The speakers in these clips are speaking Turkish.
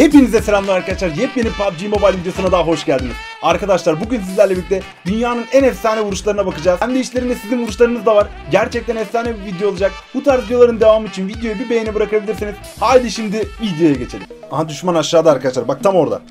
Hepinize selamlar arkadaşlar. Yepyeni PUBG Mobile videosuna daha hoş geldiniz. Arkadaşlar bugün sizlerle birlikte dünyanın en efsane vuruşlarına bakacağız. Hem de işlerinde sizin vuruşlarınız da var. Gerçekten efsane bir video olacak. Bu tarz videoların devamı için videoyu bir beğeni bırakabilirsiniz. Haydi şimdi videoya geçelim. Aha düşman aşağıda arkadaşlar. Bak tam orada.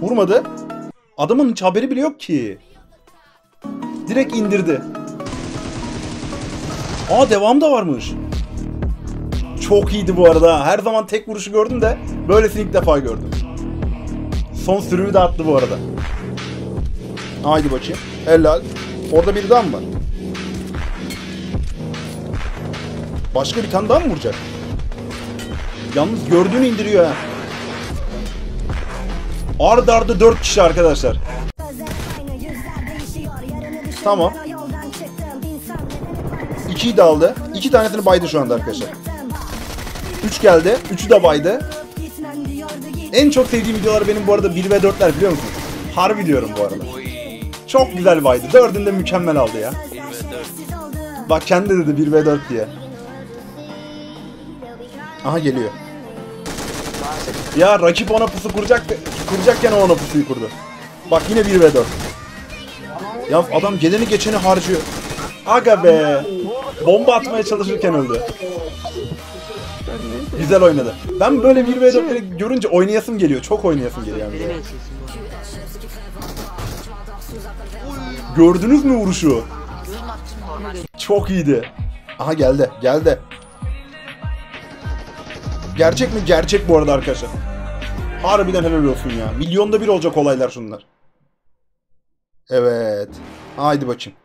Vurmadı. Adamın hiç haberi bile yok ki. Direkt indirdi. Aa devam da varmış. Çok iyiydi bu arada. Her zaman tek vuruşu gördüm de böylesini ilk defa gördüm. Son sürümü de attı bu arada. Haydi bakayım. Helal. Orada biri daha mı var? Başka bir tane daha mı vuracak? Yalnız gördüğünü indiriyor ha. Arda arda 4 kişi arkadaşlar. Tamam. 2'yi de aldı. 2 tanesini baydı şu anda arkadaşlar. 3 geldi. 3'ü de baydı. En çok sevdiğim videolar benim bu arada 1 ve 4'ler biliyor musunuz? Harbi diyorum bu arada. Çok güzel baydı. 4'ünde mükemmel aldı ya. Bak kendi dedi 1 ve 4 diye. Aha geliyor. Ya rakip ona pusu kuracak, kuracakken o ona pusuyu kurdu. Bak yine 1 ve 4. Ya adam geleni geçeni harcıyor. Aga be. Bomba atmaya çalışırken öldü. Güzel oynadı. Ben böyle 1 ve 4'leri görünce oynayasım geliyor. Çok oynayasım geliyor yani. Gördünüz mü vuruşu? Çok iyiydi. Aha geldi. Geldi. Gerçek mi? Gerçek bu arada arkadaşlar. Harbiden helal olsun ya. Milyonda bir olacak olaylar şunlar. Evet. Haydi bakayım.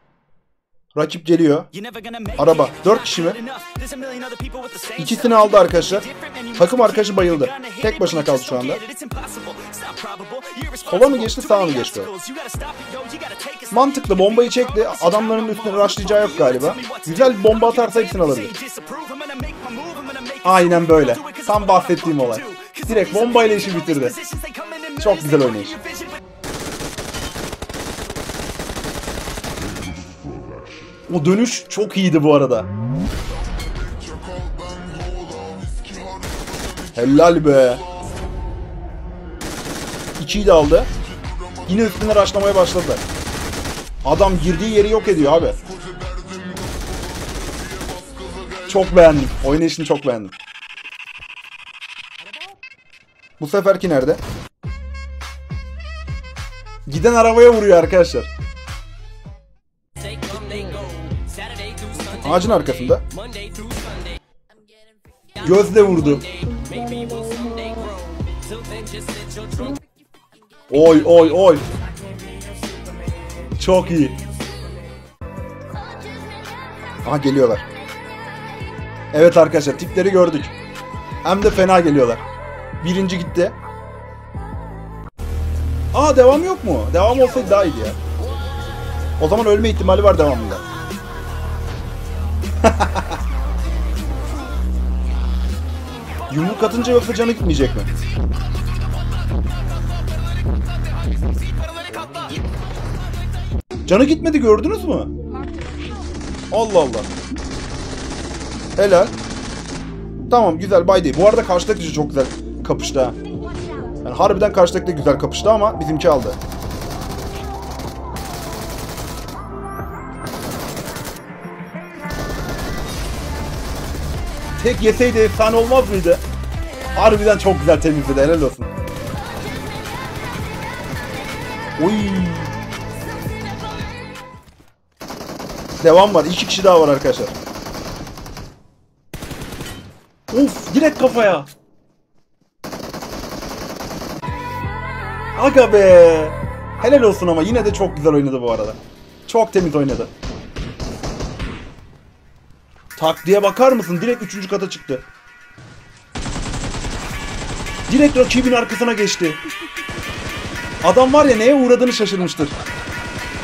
Rakip geliyor. Araba. 4 kişi mi? İkisini aldı arkadaşlar. Takım arkadaşı bayıldı. Tek başına kaldı şu anda. Sola mı geçti sağa mı geçti? Mantıklı bombayı çekti. Adamların üstüne rushlayacağı yok galiba. Güzel bomba atarsa hepsini alabilir. Aynen böyle. Tam bahsettiğim olay. Direkt bombayla işi bitirdi. Çok güzel oynayış. O dönüş çok iyiydi bu arada. Helal be. İkiyi de aldı. Yine üstüne raşlamaya başladı. Adam girdiği yeri yok ediyor abi. Çok beğendim. Oynayışını çok beğendim. Bu seferki nerede? Giden arabaya vuruyor arkadaşlar. Ağacın arkasında. Gözle vurdu. Oy oy oy. Çok iyi. Aha geliyorlar. Evet arkadaşlar tipleri gördük. Hem de fena geliyorlar. Birinci gitti. Aa devam yok mu? Devam olsaydı daha iyiydi ya. O zaman ölme ihtimali var devamında. Yumruk atınca yoksa canı gitmeyecek mi? Canı gitmedi gördünüz mü? Allah Allah. Helal. Tamam güzel bay değil. Bu arada karşıdaki çok güzel kapıştı. Yani harbiden karşıdaki güzel kapıştı ama bizimki aldı. Tek yeseydi efsane olmaz mıydı? Harbiden çok güzel temizledi helal olsun. Oy. Devam var. İki kişi daha var arkadaşlar. Of direkt kafaya. Aga be. Helal olsun ama yine de çok güzel oynadı bu arada. Çok temiz oynadı. Taktiğe bakar mısın? Direkt üçüncü kata çıktı. Direkt rakibin arkasına geçti. Adam var ya neye uğradığını şaşırmıştır.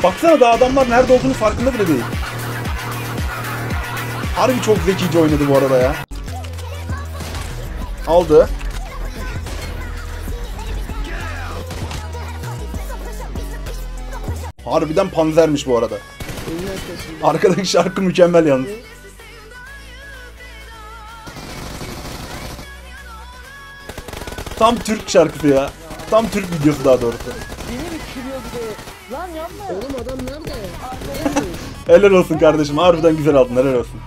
Baksana da adamlar nerede olduğunu farkında bile değil. Harbi çok zekice oynadı bu arada ya. Aldı. Harbiden panzermiş bu arada. Arkadaki şarkı mükemmel yalnız. Tam Türk şarkısı ya. Tam Türk videosu daha doğrusu. Beni bitiriyor bir de. Lan yapma. Oğlum adam nerede? Helal olsun kardeşim. Harbiden güzel aldın. Helal olsun.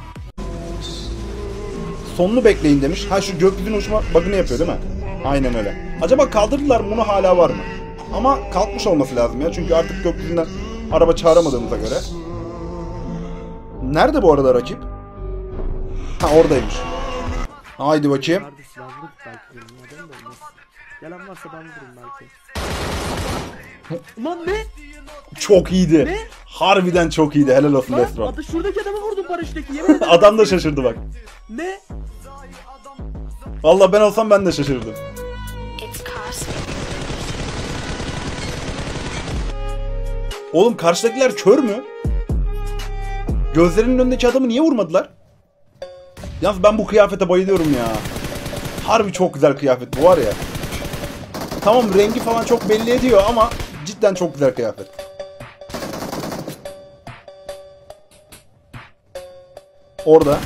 Sonunu bekleyin demiş. Ha şu gökyüzünün uçma bug'ını yapıyor değil mi? Aynen öyle. Acaba kaldırdılar mı bunu hala var mı? Ama kalkmış olması lazım ya. Çünkü artık gökyüzünden araba çağıramadığımıza göre. Nerede bu arada rakip? Ha oradaymış. Haydi bakayım. Silahlı belki benim ya ben de olmaz. Gelen varsa ben vururum belki. Lan ne? Çok iyiydi. Ne? Harbiden çok iyiydi. Helal olsun Lan Destron. adı şuradaki adamı vurdum paraşütteki yemin ederim. Adam da şaşırdı bak. ne? Vallahi ben olsam ben de şaşırdım. It's cosmic. Oğlum karşıdakiler kör mü? Gözlerinin önündeki adamı niye vurmadılar? Yalnız ben bu kıyafete bayılıyorum ya. Harbi çok güzel kıyafet bu var ya. Tamam rengi falan çok belli ediyor ama cidden çok güzel kıyafet. Orada.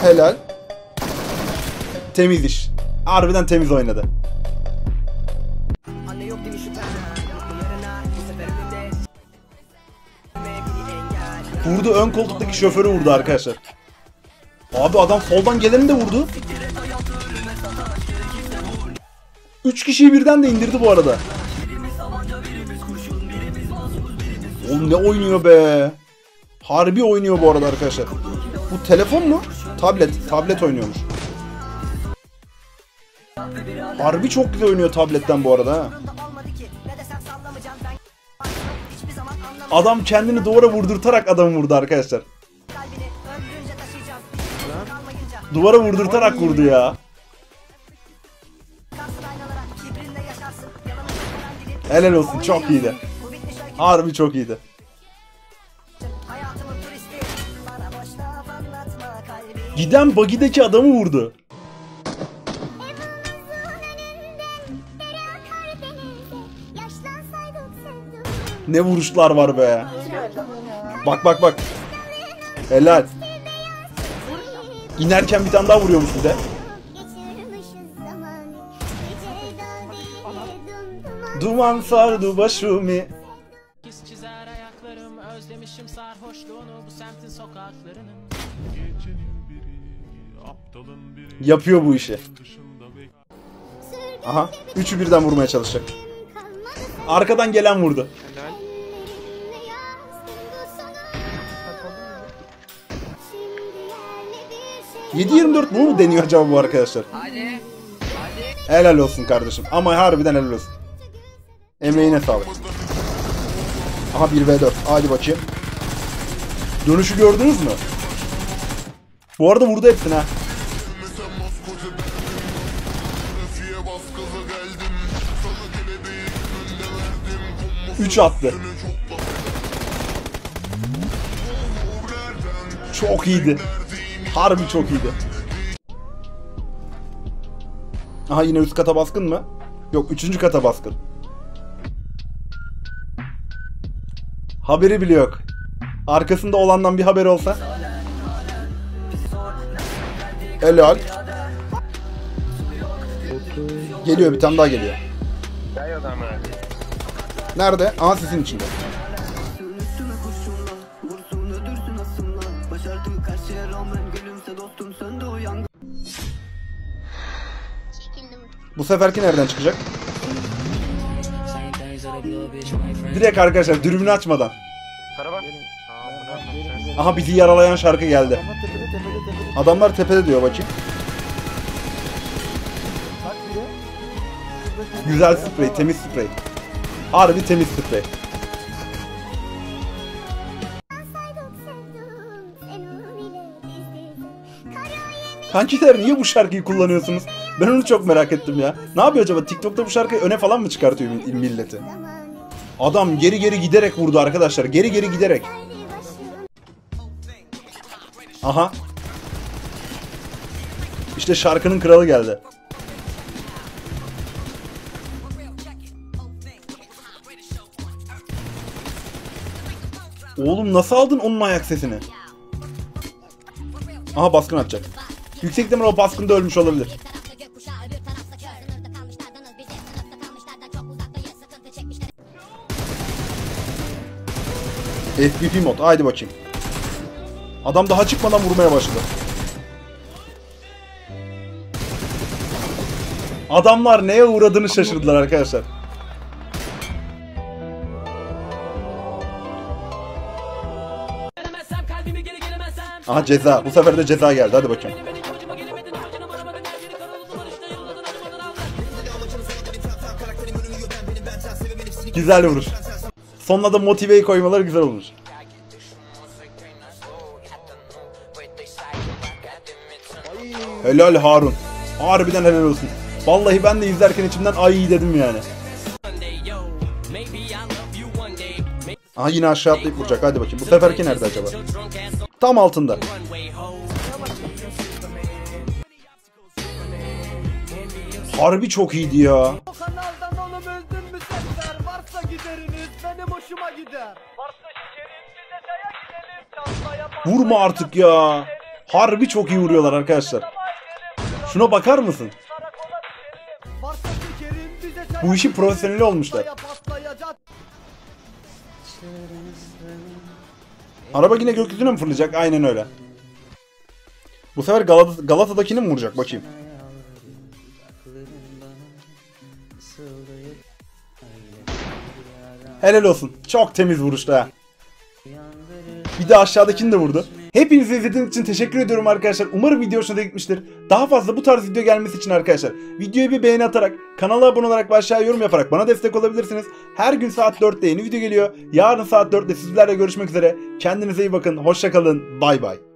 Helal. Temiz iş. Harbiden temiz oynadı. Vurdu ön koltuktaki şoförü vurdu arkadaşlar. Abi adam soldan geleni de vurdu. Üç kişiyi birden de indirdi bu arada. Oğlum ne oynuyor be. Harbi oynuyor bu arada arkadaşlar. Bu telefon mu? Tablet. Tablet oynuyormuş. Harbi çok güzel oynuyor tabletten bu arada ha. Adam kendini duvara vurdurtarak adamı vurdu arkadaşlar. Duvara vurdurtarak vurdu ya. Helal olsun çok iyiydi. Harbi çok iyiydi. Giden bagideki adamı vurdu. Ne vuruşlar var be. Bak bak bak. Helal. İnerken bir tane daha vuruyormuş bir de. Duman sardı başımı. Özlemişim sarhoşluğunu bu semtin sokaklarının Yapıyor bu işi. Aha. Üçü birden vurmaya çalışacak. Arkadan gelen vurdu. 7-24 bunu mu deniyor acaba bu arkadaşlar? Hadi. Helal olsun kardeşim. Ama harbiden helal olsun. Emeğine sağlık. Aha 1v4. Hadi bakayım. Dönüşü gördünüz mü? Bu arada vurdu hepsini ha. 3 attı. Çok iyiydi. Harbi çok iyiydi. Aha yine üst kata baskın mı? Yok üçüncü kata baskın. Haberi bile yok. Arkasında olandan bir haber olsa. Helal. Geliyor bir tane daha geliyor. Nerede? Aha sesin içinde. Bu seferki nereden çıkacak? Direkt arkadaşlar dürbünü açmadan. Aha bizi yaralayan şarkı geldi. Adamlar tepede diyor bakayım. Güzel sprey, temiz sprey. Harbi temiz sprey. Kankiler niye bu şarkıyı kullanıyorsunuz? Ben onu çok merak ettim ya. Ne yapıyor acaba? TikTok'ta bu şarkıyı öne falan mı çıkartıyor mill- milleti? Adam geri geri giderek vurdu arkadaşlar. Geri geri giderek. Aha. İşte şarkının kralı geldi. Oğlum nasıl aldın onun ayak sesini? Aha baskın atacak. Yüksek ihtimal o baskında ölmüş olabilir. FPP mod. Haydi bakayım. Adam daha çıkmadan vurmaya başladı. Adamlar neye uğradığını şaşırdılar arkadaşlar. Aha ceza. Bu sefer de ceza geldi. Hadi bakayım. Güzel vuruş. Sonuna da motiveyi koymaları güzel olmuş. Helal Harun. Harbiden helal olsun. Vallahi ben de izlerken içimden ay dedim yani. Aha yine aşağı atlayıp vuracak. Hadi bakayım. Bu seferki nerede acaba? Tam altında. Harbi çok iyiydi ya. Benim hoşuma gider. Vurma artık ya. Harbi çok iyi vuruyorlar arkadaşlar. Şuna bakar mısın? Bu işi profesyoneli olmuşlar. Araba yine gökyüzüne mi fırlayacak? Aynen öyle. Bu sefer Galata, Galata'dakini mi vuracak? Bakayım. Helal olsun. Çok temiz vuruştu ha. Bir de aşağıdakini de vurdu. Hepinize izlediğiniz için teşekkür ediyorum arkadaşlar. Umarım video hoşunuza gitmiştir. Daha fazla bu tarz video gelmesi için arkadaşlar videoyu bir beğeni atarak, kanala abone olarak ve aşağıya yorum yaparak bana destek olabilirsiniz. Her gün saat 4'te yeni video geliyor. Yarın saat 4'te sizlerle görüşmek üzere. Kendinize iyi bakın. Hoşçakalın. Bay bay.